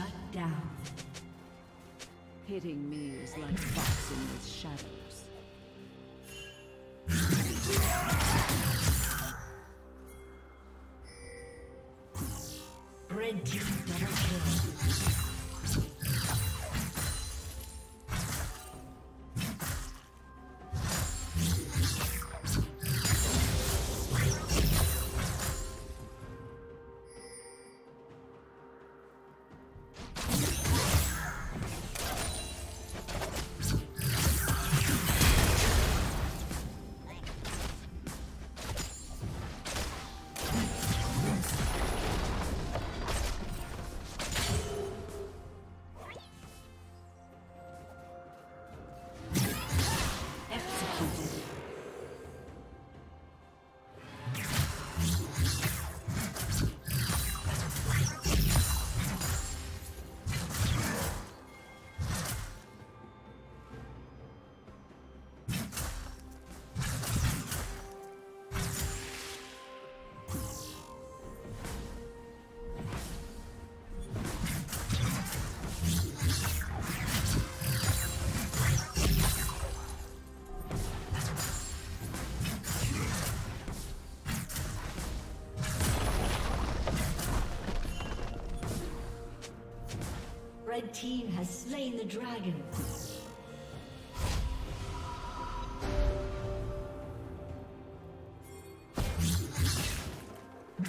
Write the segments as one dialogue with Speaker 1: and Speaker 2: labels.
Speaker 1: Shut down. Hitting me is like boxing with shadows. Red team has slain the dragon.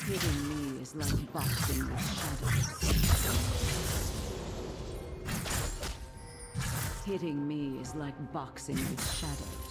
Speaker 1: Hitting me is like boxing with shadows. Hitting me is like boxing with shadows.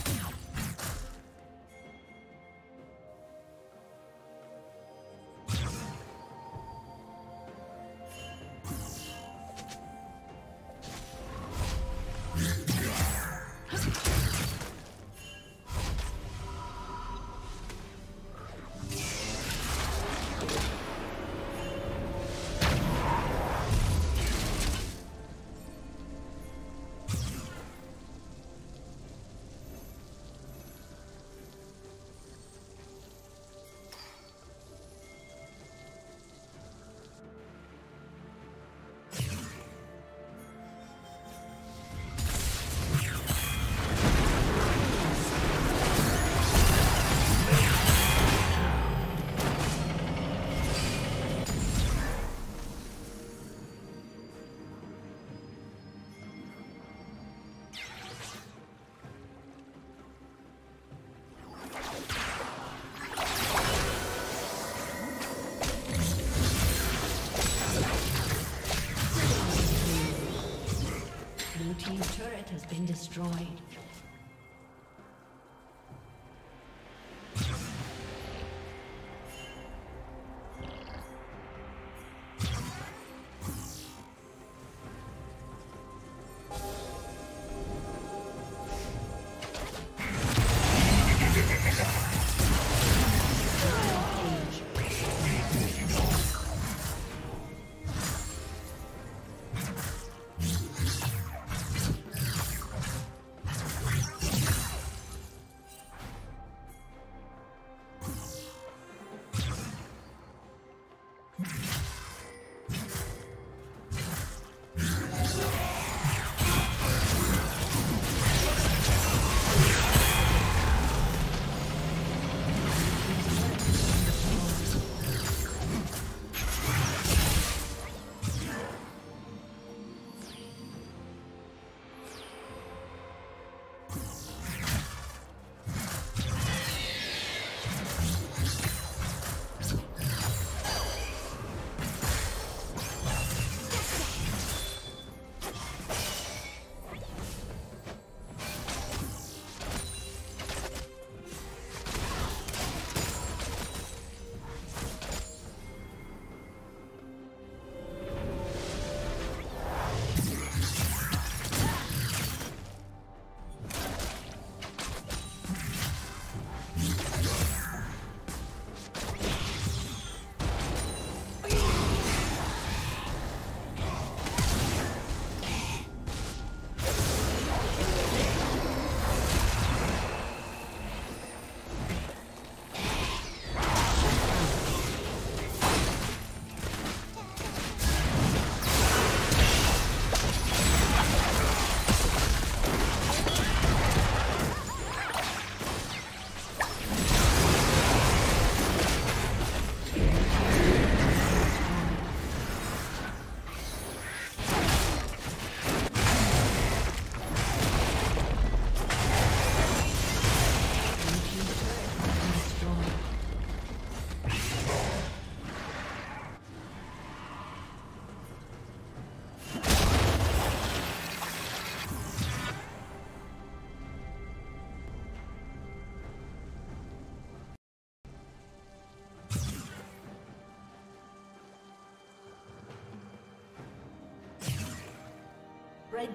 Speaker 1: Destroyed.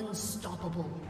Speaker 1: Unstoppable.